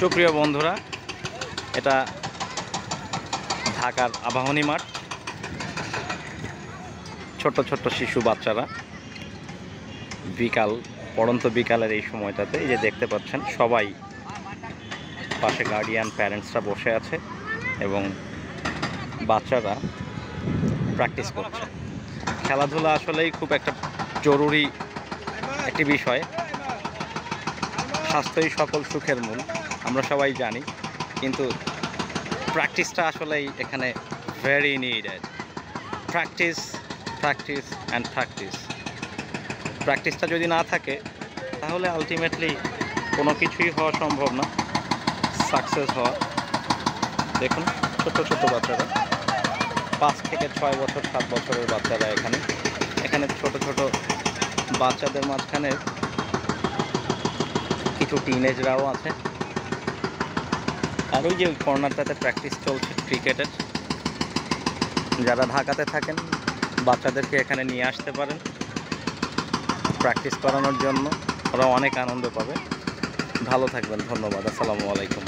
সুপ্রিয় বন্ধুরা, এটা ঢাকার আবাহনী মাঠ। ছোট্ট ছোট্ট শিশু বাচ্চারা বিকাল, পড়ন্ত বিকালের এই সময়টাতে এই যে দেখতে পাচ্ছেন, সবাই পাশে গার্ডিয়ান প্যারেন্টসরা বসে আছে এবং বাচ্চারা প্র্যাকটিস করছে। খেলাধুলা আসলেই খুব একটা জরুরি একটি বিষয়। স্বাস্থ্যই সকল সুখের মূল। আমরা সবাই জানি, কিন্তু প্র্যাকটিসটা আসলেই এখানে very needed practice practice and practice প্র্যাকটিসটা যদি না থাকে, তাহলে আলটিমেটলি কোনো কিছুই হওয়া সম্ভব না। সাকসেস হওয়া। দেখুন ছোট ছোট বাচ্চারা। পাঁচ থেকে ছয় বছর, সাত বছরের বাচ্চারা এখানে। এখানে ছোট ছোট বাচ্চাদের মাঝখানে কিছু টিনেজরাও আছে। আর ওই যে ওই কর্নারটাতে প্র্যাকটিস চলছে ক্রিকেটের। যারা ঢাকাতে থাকেন, বাচ্চাদেরকে এখানে নিয়ে আসতে পারেন প্র্যাকটিস করানোর জন্য। ওরা অনেক আনন্দ পাবে। ভালো থাকবেন, ধন্যবাদ, আসসালামু আলাইকুম।